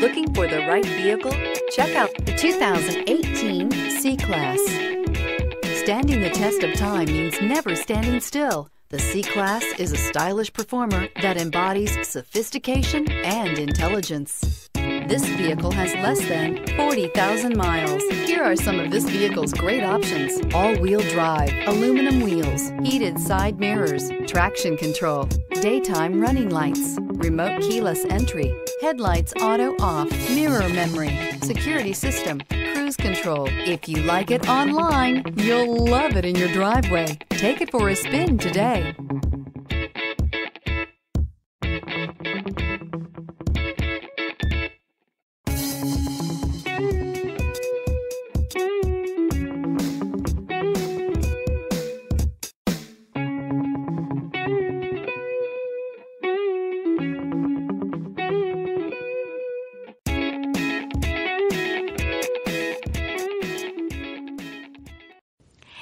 Looking for the right vehicle? Check out the 2018 C-Class. Standing the test of time means never standing still. The C-Class is a stylish performer that embodies sophistication and intelligence. This vehicle has less than 40,000 miles. Here are some of this vehicle's great options. All-wheel drive, aluminum wheels, heated side mirrors, traction control, daytime running lights, remote keyless entry, headlights auto off, mirror memory, security system, cruise control. If you like it online, you'll love it in your driveway. Take it for a spin today.